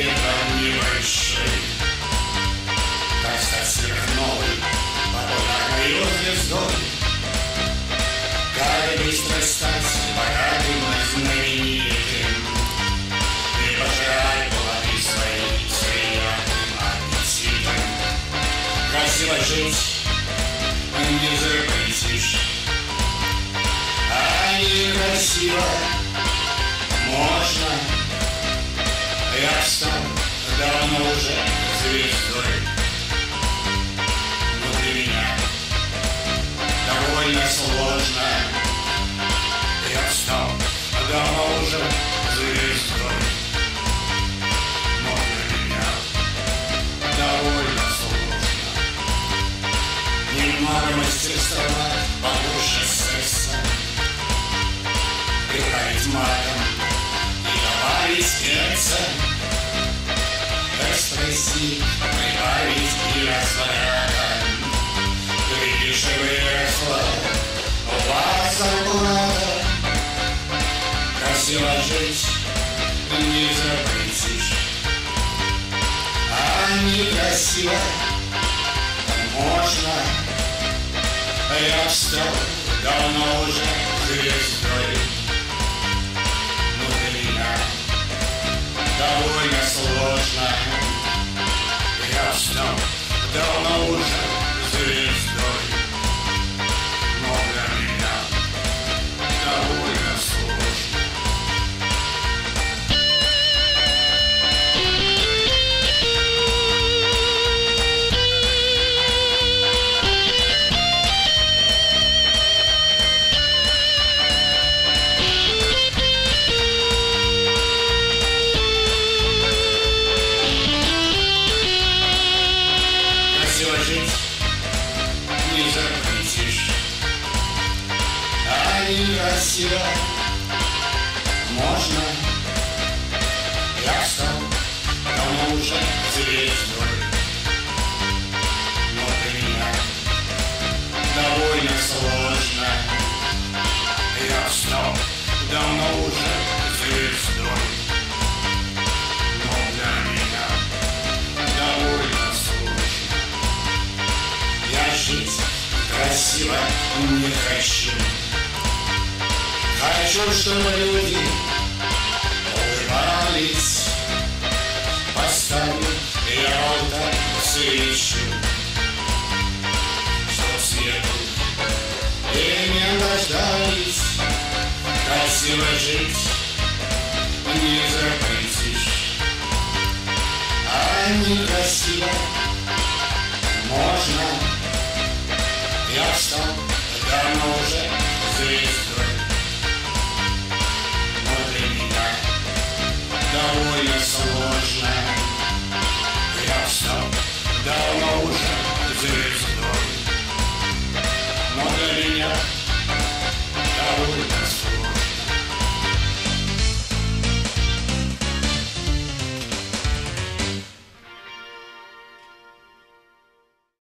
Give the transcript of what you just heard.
светом не выше. Как стать сверхновой, попутно его звездой. Как быстро стать богатым и знаменитым. И пожирать плоды свои с приятным аппетитом. Красиво жить, не забыть лишь. А некрасиво Я встал давно уже звездой. Для меня довольно сложно. Я встал давно уже звездой. Но для меня довольно сложно. Немного мастерства побольше стресса. Приправить матом и добавить перца Экспрессив прибавить и разряда Глядишь, и выросла у вас зарплата Красиво жить не запретишь А некрасиво можно. Я встал давно уже звездой давно Некрасиво можно? Я встал давно уже звездой Но для меня довольно сложно. Я встал давно уже звездой Но для меня довольно сложно. Я жить красиво не хочу Хочу, чтобы люди улыбались Поставлю я алтарь свечу Чтоб свету и не дождались Красиво жить